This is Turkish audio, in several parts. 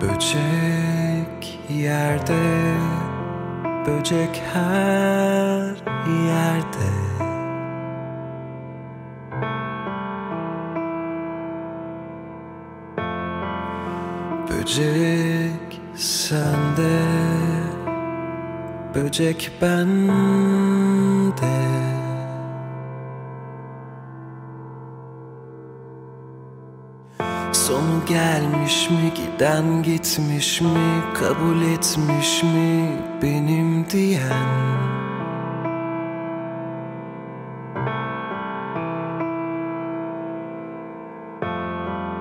Böcek yerde Böcek her yerde. Böcek sende Böcek bende Sonu gelmiş mi giden gitmiş mi Kabul etmiş mi benim diyen?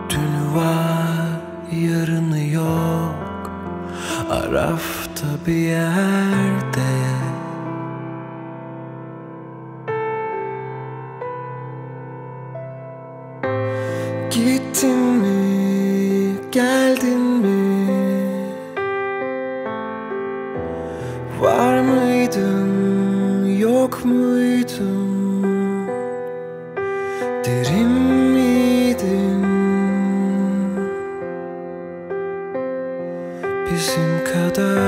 Dünü var yarını yok Arafta bir yerde. Gittin geldin mi? Var mıydın, yok muydun? Derin miydin? Bizim kadar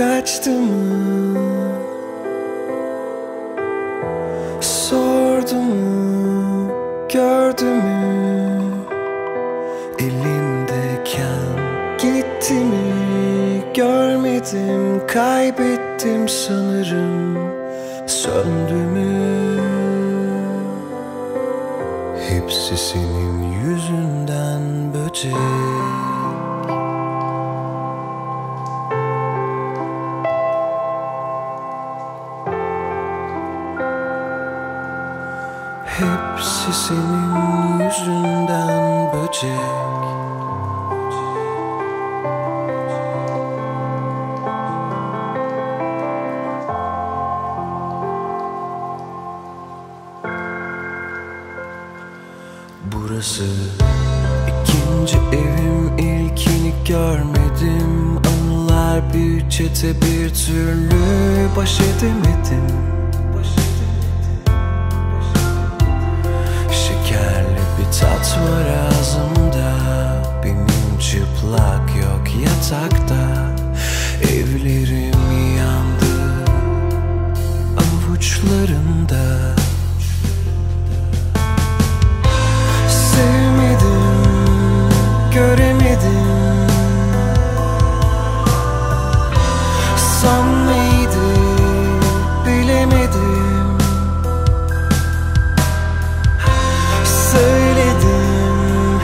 kaçtı mı? Sordu mu, gördü mü? Elimdeyken gitti mi? Görmedim, kaybettim sanırım Söndü mü? Hepsi senin yüzünden böcek Hepsi senin yüzünden böcek. Burası ikinci evim ilkini görmedim. Anılar bir çete bir türlü baş edemedim yatak yok yatakta. Evlerim yandı. Avuçlarımda. Sevmedim, göremedim. Son bilemedim. Söyledim,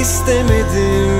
istemedim.